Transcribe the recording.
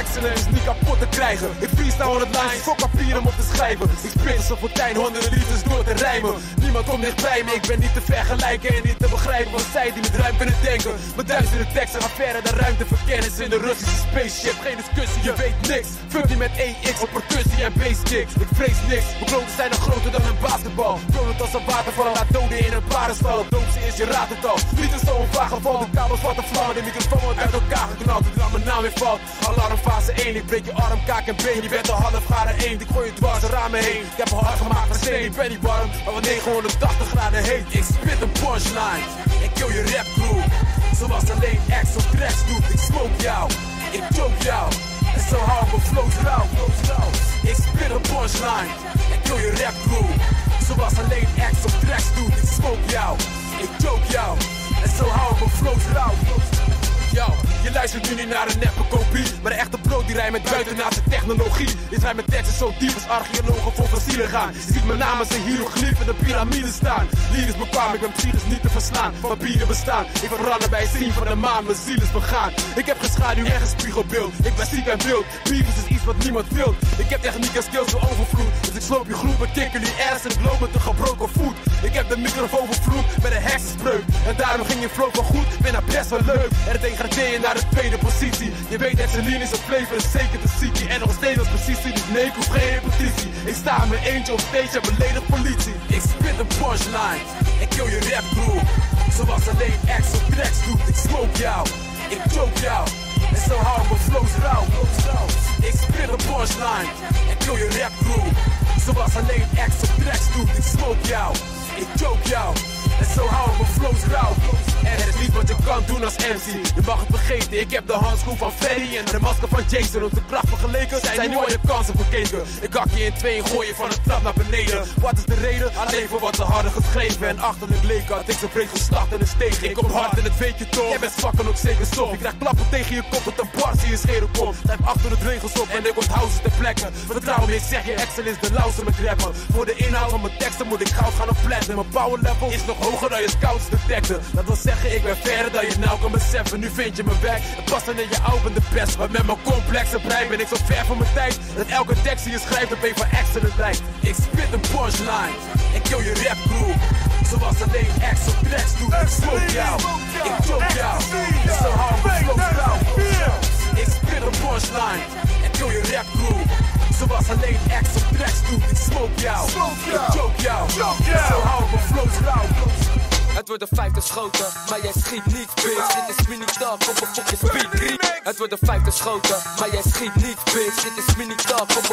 excellence niet kapot te krijgen. Ik freestyle on het lijst, fok papier om op te schrijven. Ik spit als een fontein, honderden liters door te rijmen. Niemand komt dichtbij me, ik ben niet te vergelijken en niet te begrijpen wat zij die met ruim kunnen denken. Mijn duizenden teksten gaan verder dan ruimteverkennis in de Russische spaceship. Geen discussie, je weet niks. Fuck die met EX op percussie en basskicks. Ik vrees niks, mijn kloten zijn nog groter dan een basketbal. Het als een waterval, laat doden in een paardenstal. Het doopste is je raadt het al. Niet een zo'n de kabels wat de vlammen, de microfoon wordt uit elkaar. Weer fase 1, ik breek je arm, kaak en been. Je bent een half garen 1, ik gooi je dwars de ramen heen. Ik heb een hart gemaakt van steen, ik ben niet warm, maar wat 980 graden heet. Ik spit een punchline, ik kill je rap crew. Zoals alleen X of doet, ik smoke jou, ik choke jou. En zo hou ik mijn flows rauw. Ik spit een punchline, ik kill je rap crew. Zoals alleen X of tracks doet, ik smoke jou, nu niet naar een neppe kopie. Maar de echte brood die rijdt met buitenaardse technologie. Je rijdt met teksten zo diep als archeologen voor fossielen gaan? Je ziet mijn naam als een hieroglyph in de piramide staan. Lyrisch bekwaam, ik ben psychisch niet te verslaan. Papieren bestaan, ik veranderen bij zien van de maan. Mijn ziel is begaan, ik heb geen schaduw en spiegelbeeld Ik ben ziek en wild, Beefs is iets wat niemand wil Ik heb techniek en skills zo overvloed. Dus ik sloop je groep, ik tik jullie ass en ik loop met een gebroken voet heb de microfoon vervloekt met een hersenspreuk. En daarom ging je flow wel goed, ben nou best wel leuk. En het degradeer je naar de tweede positie. Je weet dat Celine is flavor, is zeker de ziekje En nog steeds als precisie, dus nee, ik hoef geen repetitie. Ik sta met eentje op stage en beledig politie. Ik spit een punchline, ik kill je rap crew. Zoals alleen X op tracks doet, ik smoke jou Ik choke jou, en zo hou mijn flows rauw Ik spit een punchline, ik kill je rap crew. Zoals alleen X op tracks doet, ik smoke jou Ik choke jou, en zo hou ik mijn flows rauw kan doen als MC Je mag het vergeten, ik heb de handschoen van Freddy En de masker van Jason. Onze kracht vergeleken zijn nu al je kansen verkeken Ik hak je in twee en gooi je van de trap naar beneden. Wat is de reden? Alleen voor wat ze hadden geschreven. En achterlijk leek had ik zo breed geslacht in de steeg Ik kom hard en het weet je toch Jij bent zwak en ook zeker stof. Ik krijg klappen tegen je kop tot een bars in je schedel komt. Schrijf achter het regels op en ik onthoud ze ter plekke. Vertrouw me, ik zeg je Excel is de lauwste met rappen Voor de inhoud van mijn teksten moet ik goud gaan op platinum Mijn power level is nog hoger dan je scouts detecten. Dat wil zeggen ik ben verder dan je nou kan beseffen Nu vind je me weg, het past dan in je oud ben de best Maar met mijn complexe brein ben ik zo ver van mijn tijd. Dat elke tekst die je schrijft een beetje van excellent lijkt. Ik spit een punchline, ik kill je rap crew. Zoals alleen X op doet. Ik smoke jou, ik choke jou. zo hard mijn flow Ik spit een punchline, ik kill je rap crew. Zoals alleen X op doet. Ik smoke jou, ik choke jou. Zo hard mijn rauw het wordt een vijfde schoten, maar jij schiet niet, bitch. Dit is mini op een fucking speed. Het wordt een vijfde schoten, maar jij schiet niet, bitch. Dit is mini op een